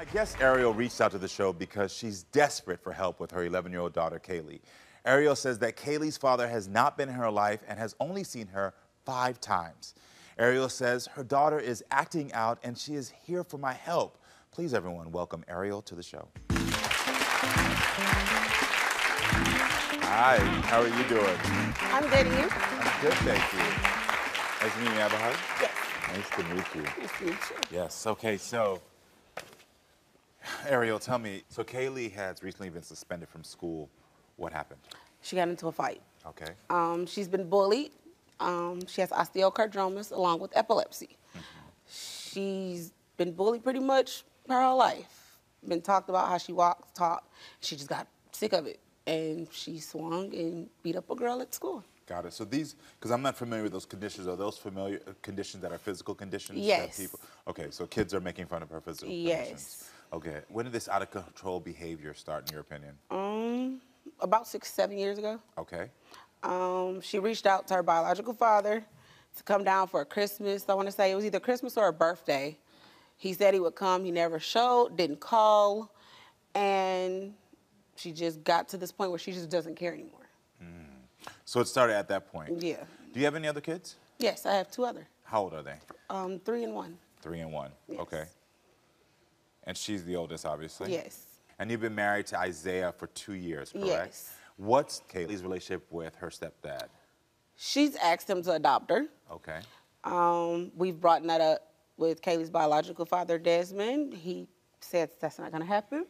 I guess Ariel reached out to the show because she's desperate for help with her 11 year old daughter, Kaylee. Ariel says that Kaylee's father has not been in her life and has only seen her five times. Ariel says her daughter is acting out and she is here for my help. Please, everyone, welcome Ariel to the show. Hi, how are you doing? I'm good, and you? I'm good, thank you. Nice to meet you, Abahad. Yes. Nice to meet you. Nice to meet you. Yes, okay, so Ariel, tell me, so Kaylee has recently been suspended from school. What happened? She got into a fight. Okay. Um, she's been bullied. Um, she has osteochondromas along with epilepsy. She's been bullied pretty much her whole life. Been talked about how she walks, talk. She just got sick of it, and she swung and beat up a girl at school. Got it. So these, because I'm not familiar with those conditions, are those familiar uh, conditions that are physical conditions? that Yes. people, okay, so kids are making fun of her physical Yes. conditions. Okay. When did this out of control behavior start, in your opinion? Um, about six, seven years ago. Okay. Um, she reached out to her biological father to come down for a Christmas. I want to say it was either Christmas or a birthday. He said he would come. He never showed, didn't call, and she just got to this point where she just doesn't care anymore. Mm. So it started at that point. Yeah. Do you have any other kids? Yes, I have two other, How old are they? um, three and one. Three and one. Yes. Okay. And she's the oldest, obviously. Yes. And you've been married to Isaiah for two years, correct? Yes. What's Kaylee's relationship with her stepdad? She's asked him to adopt her. Okay. Um, we've brought that up with Kaylee's biological father, Desmond. He said that's not gonna happen.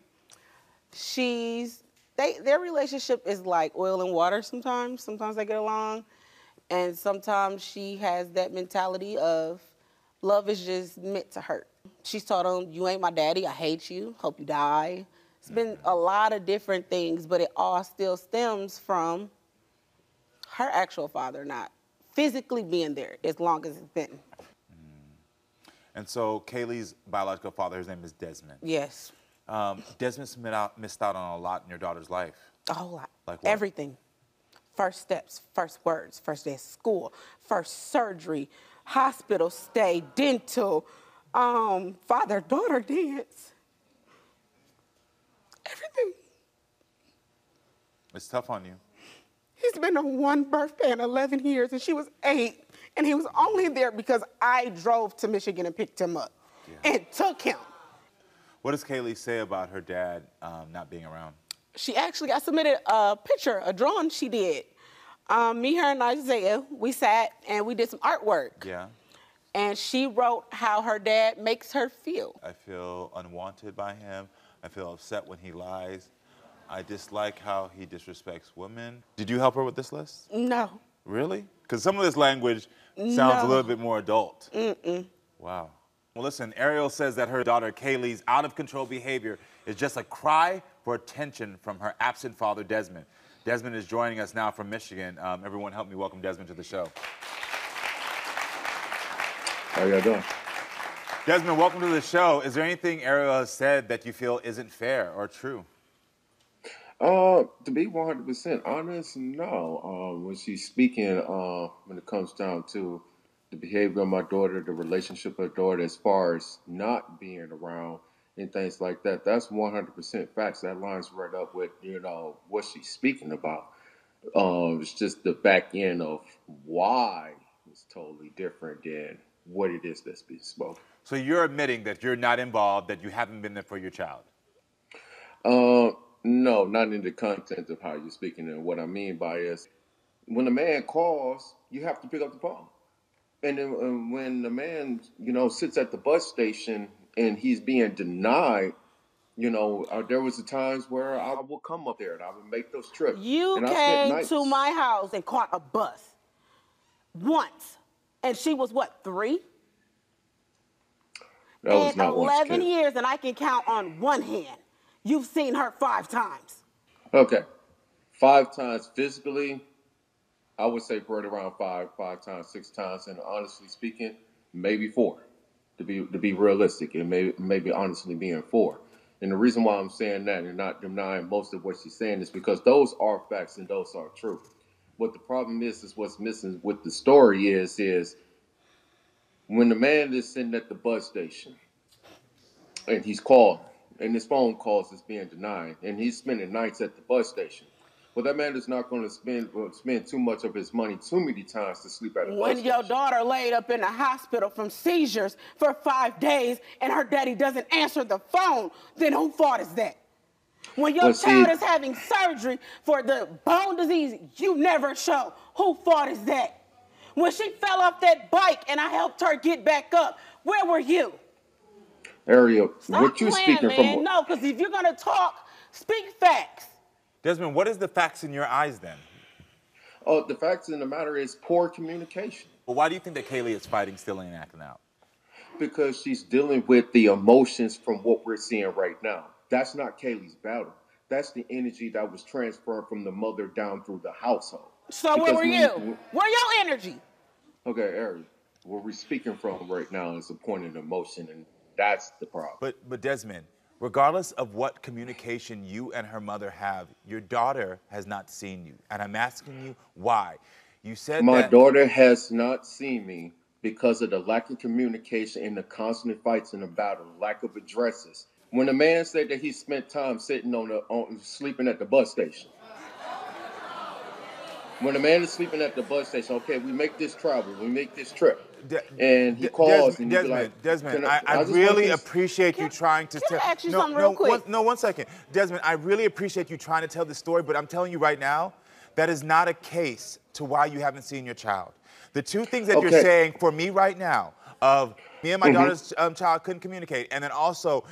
She's they their relationship is like oil and water sometimes. Sometimes they get along. And sometimes she has that mentality of love is just meant to hurt. She's told him, You ain't my daddy, I hate you, hope you die. It's been a lot of different things, but it all still stems from her actual father not physically being there as long as it's been. And so Kaylee's biological father, his name is Desmond. Yes, Um, Desmond's missed out, missed out on a lot in your daughter's life. a whole lot. Like what? Everything. First steps, first words, first day of school, first surgery, hospital stay, dental, um, father daughter dance. Everything. It's tough on you. He's been on one birthday in 11 years, and she was eight. And he was only there because I drove to Michigan and picked him up and took him. What does Kaylee say about her dad um, not being around? She actually, I submitted a picture, a drawing she did. Um, me, her, and Isaiah, we sat and we did some artwork. Yeah. And she wrote how her dad makes her feel. I feel unwanted by him. I feel upset when he lies. I dislike how he disrespects women. Did you help her with this list? No. Really? Because some of this language sounds a little bit more adult. Mm-mm. Wow. Well, listen, Ariel says that her daughter Kaylee's out of control behavior is just a cry for attention from her absent father, Desmond. Desmond is joining us now from Michigan. Um, everyone, help me welcome Desmond to the show. How y'all doing? Desmond, welcome to the show. Is there anything Ariel has said that you feel isn't fair or true? Uh, to be 100% honest, no. Um, when she's speaking, uh, when it comes down to the behavior of my daughter, the relationship of her daughter, as far as not being around and things like that, that's 100% facts. That lines right up with, you know, what she's speaking about. Um, it's just the back end of why is totally different than what it is that's being spoken. So you're admitting that you're not involved, that you haven't been there for your child. Uh, no, not in the content of how you're speaking. And what I mean by is, when a man calls, you have to pick up the phone. And then um, when the man, you know, sits at the bus station and he's being denied, you know, uh, there was the times where I would come up there and I would make those trips. You and came to my house and caught a bus once. And she was what, three? That was in not once, 11 kid. years, and I can count on one hand. You've seen her five times. Okay, five times physically, I would say right around five, five times, six times, and honestly speaking, maybe four. To be to be realistic, and maybe maybe honestly being four. And the reason why I'm saying that and not denying most of what she's saying is because those are facts and those are true. What the problem is is what's missing with the story is is when the man is sitting at the bus station and he's called and his phone calls is being denied, and he's spending nights at the bus station. Well, that man is not going to spend well, spend too much of his money too many times to sleep at a When your station. daughter laid up in the hospital from seizures for five days and her daddy doesn't answer the phone, then who fault is that? When your Well, see- child is having surgery for the bone disease you never show, who fault is that? When she fell off that bike and I helped her get back up, where were you? Ariel, Stop what you playing, speaking man. from? No, because if you're gonna talk, speak facts. Desmond, what is the facts in your eyes then? Oh, the facts in the matter is poor communication. Well, why do you think that Kaylee is fighting, still and acting out? because she's dealing with the emotions from what we're seeing right now. That's not Kaylee's battle. That's the energy that was transferred from the mother down through the household. So where Because were when- you? Where your energy? Okay, Ariel, where we're speaking from right now is a point of emotion, and that's the problem. But but Desmond, regardless of what communication you and her mother have, your daughter has not seen you, and I'm asking you why. You said My that daughter has not seen me because of the lack of communication and the constant fights in the battle, lack of addresses. When a man said that he spent time sitting on the on, sleeping at the bus station. When a man is sleeping at the bus station, okay, we make this travel, we make this trip, De- and he De- calls Desmond, and he's be Desmond, like, Desmond, "Can I, I, really this?" appreciate you Can- trying to can I tell. ask you no, something no, real quick? One, no, one second, Desmond. I really appreciate you trying to tell this story, but I'm telling you right now, that is not a case to why you haven't seen your child. The two things that you're saying for me right now, of me and my Mhm. daughter's um, child couldn't communicate, and then also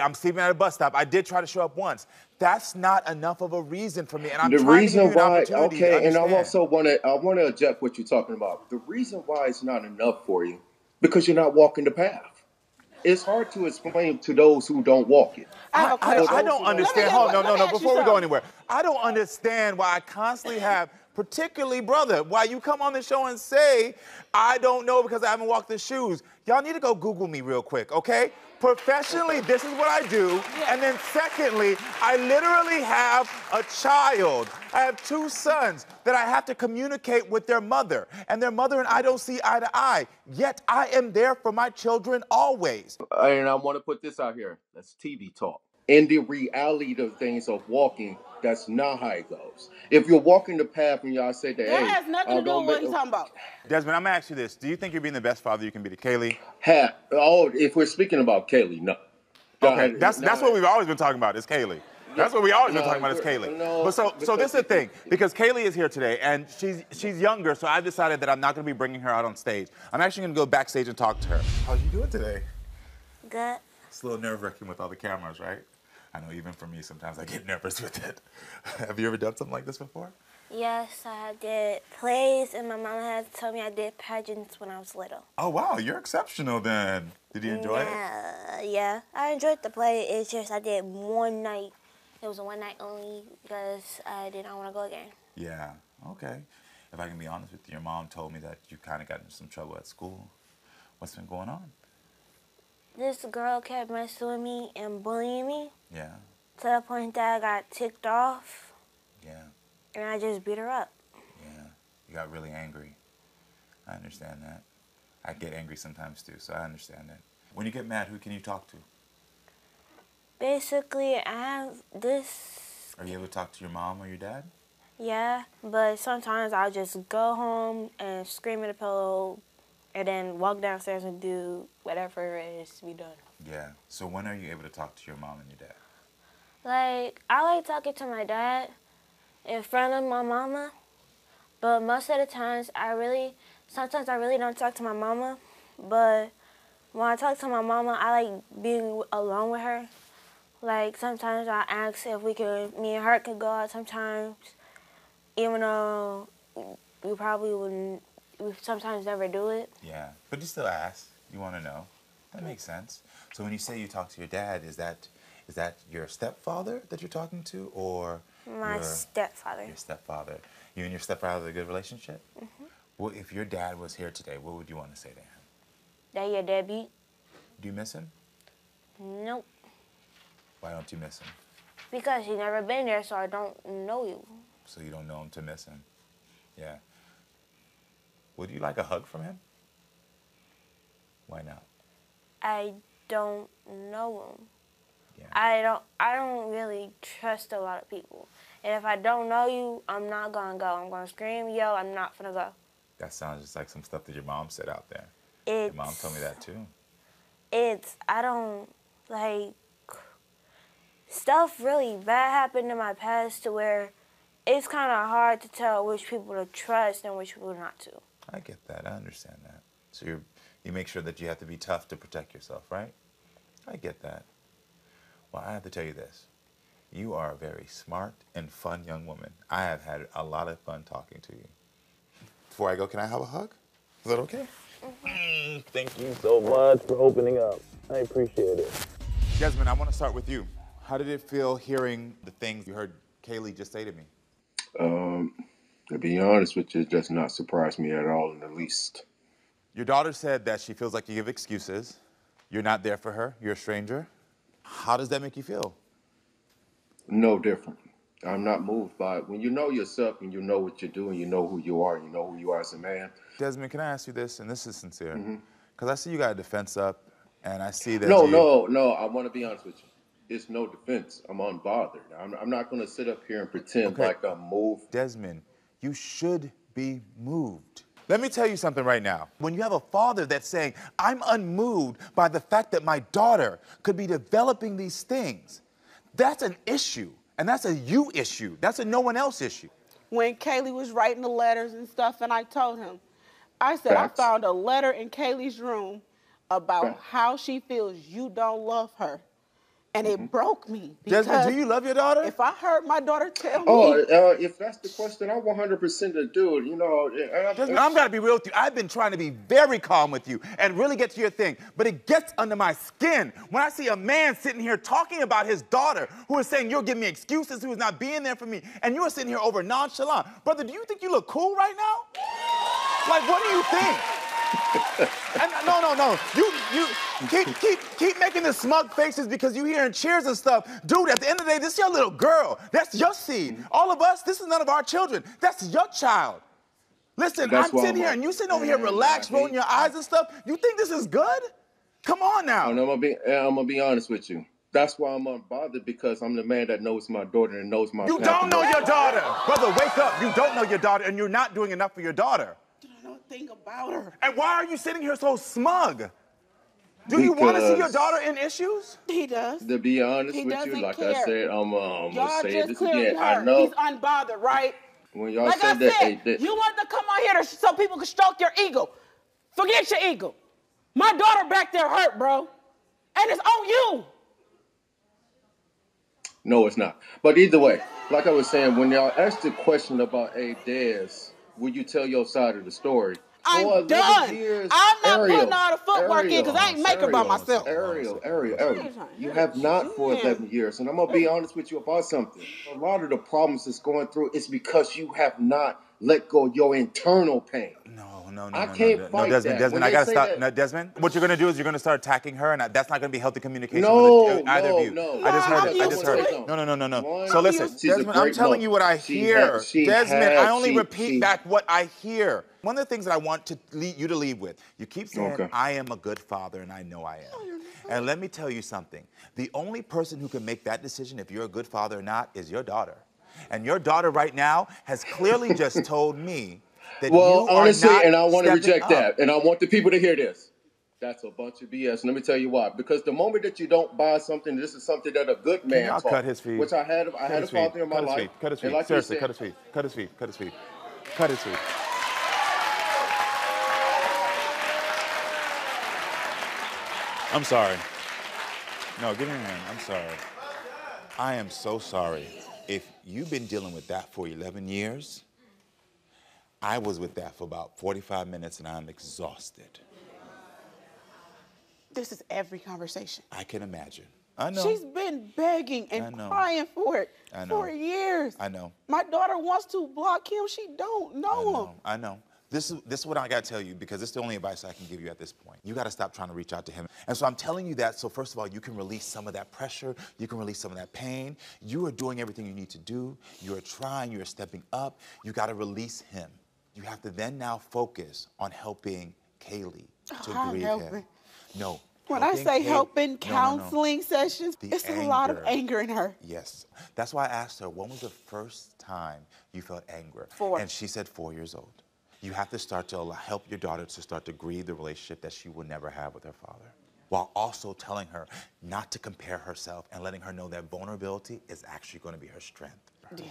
I'm sleeping at a bus stop. I did try to show up once. That's not enough of a reason for me, and I'm the trying reason to give you an why opportunity to okay and i also want to i want to object what you're talking about the reason why it's not enough for you because you're not walking the path it's hard to explain to those who don't walk it I have a I. I don't understand. Let me- Hold on, no, no, no. Before we go anywhere, I don't understand why I constantly have, particularly brother, why you come on the show and say, I don't know because I haven't walked the shoes. Y'all need to go Google me real quick, okay? Professionally, this is what I do. And then secondly, I literally have a child. I have two sons that I have to communicate with their mother. And their mother and I don't see eye to eye. Yet I am there for my children always. and i want to put this out here that's tv talk in the reality of things of walking that's not how it goes if you're walking the path and y'all say that That hey has nothing uh, to do don't with what make- he's talking about. Desmond, I'm gonna ask you this. Do you think you're being the best father you can be to Kaylee? ha- oh if we're speaking about kaylee no Okay, Uh, that's that's no. what we've always been talking about is Kaylee. That's what we always been talking about is Kaylee. no, but so so this is the thing because Kaylee is here today and she's she's younger, so I decided that I'm not gonna be bringing her out on stage. I'm actually gonna go backstage and talk to her. How's you doing today? Good. It's a little nerve wracking with all the cameras, right? I know even for me sometimes I get nervous with it. Have you ever done something like this before? Yes, I did plays, and my mom had told me I did pageants when I was little. Oh wow, you're exceptional then. Did you enjoy it? yeah, Yeah, I enjoyed the play. It's just I did one night. It was a one night only because I did not want to go again. Yeah. Okay. If I can be honest with you, your mom told me that you kind of got into some trouble at school. What's been going on? This girl kept messing with me and bullying me Yeah. to the point that I got ticked off, Yeah. and I just beat her up. Yeah, you got really angry. I understand that. I get angry sometimes too, so I understand that. When you get mad, who can you talk to? Basically, I have this Are you able to talk to your mom or your dad? Yeah, but sometimes I'll just go home and scream at a pillow and then walk downstairs and do whatever it is to be done. Yeah. So when are you able to talk to your mom and your dad? Like, I like talking to my dad in front of my mama, but most of the times I really, sometimes I really don't talk to my mama, but when I talk to my mama, I like being alone with her. Like, sometimes I ask if we could, me and her could go out sometimes, even though we probably wouldn't, we sometimes never do it. Yeah. But you still ask. You want to know. That makes sense. So when you say you talk to your dad, is that is that your stepfather that you're talking to, or My your, stepfather. your stepfather? You and your stepfather have a good relationship. Mm-hmm. Well, if your dad was here today, what would you want to say to him? That your deadbeat? Do you miss him? Nope. Why don't you miss him? Because he never been there, so I don't know you. So you don't know him to miss him. Yeah. Would you like a hug from him? Why not? I don't know him. Yeah. I don't I don't really trust a lot of people. And if I don't know you, I'm not gonna go. I'm gonna scream, yell, I'm not gonna go. That sounds just like some stuff that your mom said out there. It's Your mom told me that too. it's I don't like stuff really bad happened in my past to where it's kind of hard to tell which people to trust and which people not to. I get that. I understand that. So you you make sure that you have to be tough to protect yourself, right? I get that. Well, I have to tell you this. You are a very smart and fun young woman. I have had a lot of fun talking to you. Before I go, can I have a hug? Is that okay? Mm, thank you so much for opening up. I appreciate it. Desmond, I want to start with you. How did it feel hearing the things you heard Kaylee just say to me? Um, to be honest with you, it does not surprise me at all in the least. Your daughter said that she feels like you give excuses. You're not there for her. You're a stranger. How does that make you feel? No different. I'm not moved by it. When you know yourself and you know what you're doing, you know who you are, you know who you are as a man. Desmond, can I ask you this? And this is sincere. Mm-hmm. Because I see you got a defense up, and I see that. No, you, no, no. I want to be honest with you. It's no defense. I'm unbothered. I'm, I'm not going to sit up here and pretend Okay. like I'm moved. Desmond, you should be moved. Let me tell you something right now. When you have a father that's saying, I'm unmoved by the fact that my daughter could be developing these things, that's an issue. And that's a you issue. That's a no one else issue. when Kaylee was writing the letters and stuff, and I told him, I said, Facts. I found a letter in Kaylee's room about Facts. how she feels you don't love her. And it broke me. Desmond, because do you love your daughter? If I heard my daughter tell Oh, me, uh, if that's the question, I'm 100% to do it. You know, I- Desmond, I'm gonna be real with you. I've been trying to be very calm with you and really get to your thing, but it gets under my skin when I see a man sitting here talking about his daughter who is saying you're giving me excuses, who is not being there for me, and you are sitting here over nonchalant. Brother, do you think you look cool right now? Like, what do you think? And, no, no, no. You, you keep, keep, keep making the smug faces because you hearing cheers and stuff. Dude, at the end of the day, this is your little girl. That's your seed. All of us, this is none of our children. That's your child. Listen, That's I'm sitting I'm here and you sitting over here relaxed, rolling your eyes and stuff. You think this is good? Come on now. I'm gonna be, I'm gonna be honest with you. That's why I'm unbothered because I'm the man that knows my daughter and knows my. You don't know your daughter. Brother, wake up. You don't know your daughter and you're not doing enough for your daughter. I don't know a thing about her. And why are you sitting here so smug? Do you want to see your daughter in issues? He does. To be honest He with you, like care. I said, I'm, uh, I'm Y'all gonna say just this clearly again. heard. I know He's unbothered, right? when y'all Like I said that, said, hey, that- you wanted to come out here to, so people could stroke your ego. Forget your ego. My daughter back there hurt, bro. And it's on you. No, it's not. But either way, like I was saying, when y'all asked the question about A Dez, will you tell your side of the story? I'm For 11 done. years, I'm not Ariel, putting all the footwork in because I ain't making her by myself. Ariel, Ariel, Ariel, you have not for 11 years. And I'm going to be honest with you about something. A lot of the problems that's going through is because you have not let go of your internal pain. No, no, no, I no, can't no, no, fight Desmond, that. Desmond, When I gotta stop. that- No, Desmond, what you're gonna do is you're gonna start attacking her, and that's not gonna be healthy communication No, with either no, of you. no. I just No, heard it. I just heard it. No, no, no, no, no. One, So listen, Desmond, I'm telling you what I She hear. had- she Desmond, had- I only she- repeat she- back what I hear. One of the things that I want to lead you to leave with, you keep saying, Okay. I am a good father, and I know I am. And let me tell you something. The only person who can make that decision if you're a good father or not is your daughter. And your daughter right now has clearly just told me that Well, you are honestly, and I want to reject up. that, and I want the people to hear this. That's a bunch of BS. Let me tell you why. Because the moment that you don't buy something, this is something that a good man taught, cut his feet? which I had. I Cut had a father in my Cut his life. feet. Cut his feet. like Seriously, said- cut his feet. Cut his feet. Cut his feet. Cut his feet. I'm sorry. No, give me a hand. I'm sorry. I am so sorry. If you've been dealing with that for 11 years, I was with that for about 45 minutes and I'm exhausted. This is every conversation. I can imagine. I know. She's been begging and crying for it know. for years. I know. My daughter wants to block him. She don't I know him. I know. This is this is what I gotta tell you because it's the only advice I can give you at this point. You gotta stop trying to reach out to him. And so I'm telling you that so first of all, you can release some of that pressure, you can release some of that pain. You are doing everything you need to do. You are trying, you are stepping up. You gotta release him. You have to then now focus on helping Kaylee to I'm grieve him. No, When I say Kay- helping No, no, no. counseling sessions, The it's a lot of anger. anger in her. Yes. That's why I asked her, when was the first time you felt anger? Four. And she said four years old. You have to start to allow, help your daughter to start to grieve the relationship that she will never have with her father, while also telling her not to compare herself and letting her know that vulnerability is actually going to be her strength. Yeah.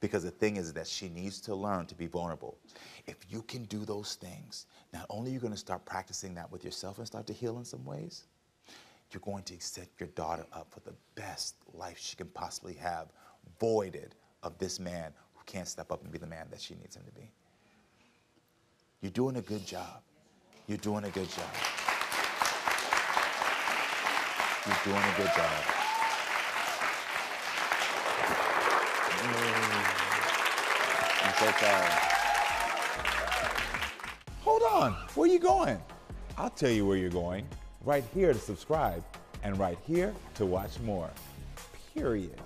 Because the thing is that she needs to learn to be vulnerable. If you can do those things, not only are you going to start practicing that with yourself and start to heal in some ways, you're going to set your daughter up for the best life she can possibly have, voided of this man who can't step up and be the man that she needs him to be. You're doing a good job. You're doing a good job. You're doing a good job. I'm so. Hold on. Where are you going? I'll tell you where you're going. Right here to subscribe and right here to watch more. Period.